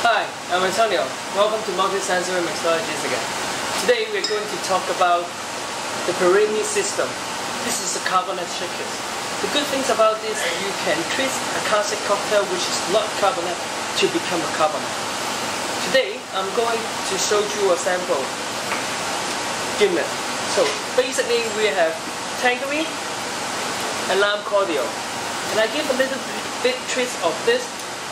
Hi, I'm Antonio. Welcome to Multisensory Mixologies again. Today we're going to talk about the Perlini system. This is a carbonate shaker. The good things about this, you can twist a classic cocktail which is not carbonate to become a carbonate. Today, I'm going to show you a sample gimlet. So basically we have Tanqueray and lime cordial. And I give a little bit twist of this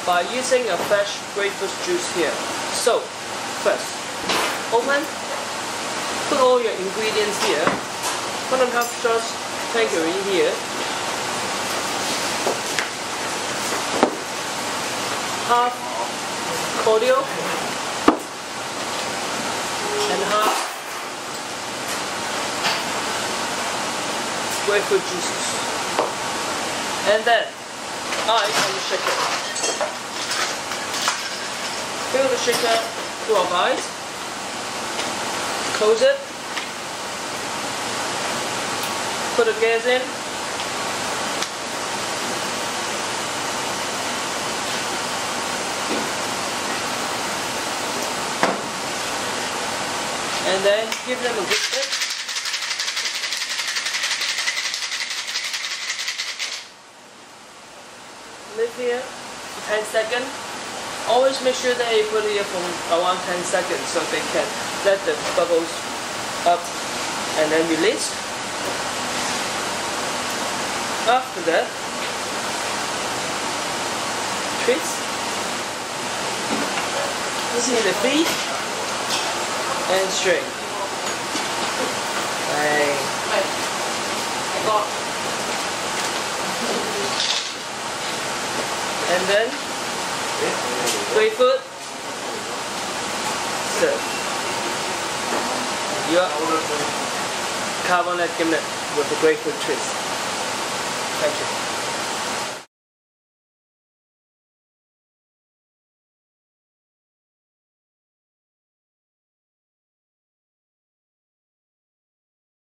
by using a fresh grapefruit juice here. So, first, open, put all your ingredients here, one and a half shots Tanqueray here, half cordial, and half grapefruit juices. And then, Ah, ice on the shaker. Fill the shaker full of ice. Close it. Put the gas in. And then give them a good mix. Here for 10 seconds. Always make sure that you put it here for around 10 seconds so they can let the bubbles up and then release. After that, twist. This is the feet and straight. And then grapefruit. So, your carbonate gimlet with the grapefruit twist. Thank you.